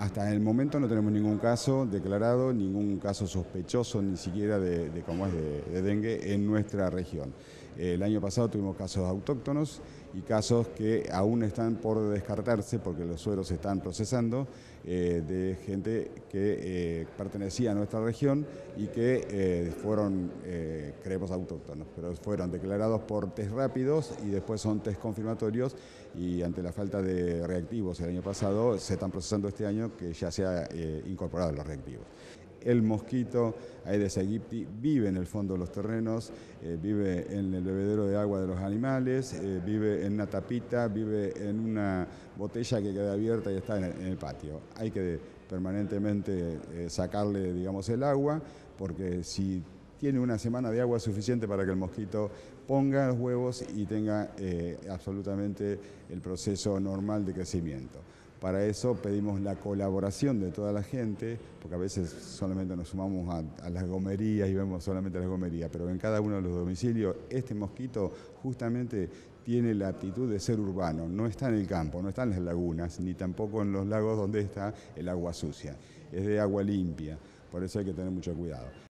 Hasta el momento no tenemos ningún caso declarado, ningún caso sospechoso ni siquiera de, es de, dengue en nuestra región. El año pasado tuvimos casos autóctonos y casos que aún están por descartarse porque los sueros se están procesando eh, de gente que eh, pertenecía a nuestra región y que eh, fueron, creemos, autóctonos, pero fueron declarados por test rápidos y después son test confirmatorios y ante la falta de reactivos el año pasado se están procesando este año que ya se ha incorporado los reactivos. El mosquito Aedes aegypti vive en el fondo de los terrenos, eh, vive en el bebedero de agua de los animales, eh, vive en una tapita, vive en una botella que queda abierta y está en el, patio. Hay que permanentemente eh, sacarle, digamos, el agua, porque si tiene una semana de agua suficiente para que el mosquito ponga los huevos y tenga absolutamente el proceso normal de crecimiento. Para eso pedimos la colaboración de toda la gente, porque a veces solamente nos sumamos a, las gomerías y vemos solamente las gomerías, pero en cada uno de los domicilios este mosquito justamente tiene la aptitud de ser urbano, no está en el campo, no está en las lagunas, ni tampoco en los lagos donde está el agua sucia, es de agua limpia, por eso hay que tener mucho cuidado.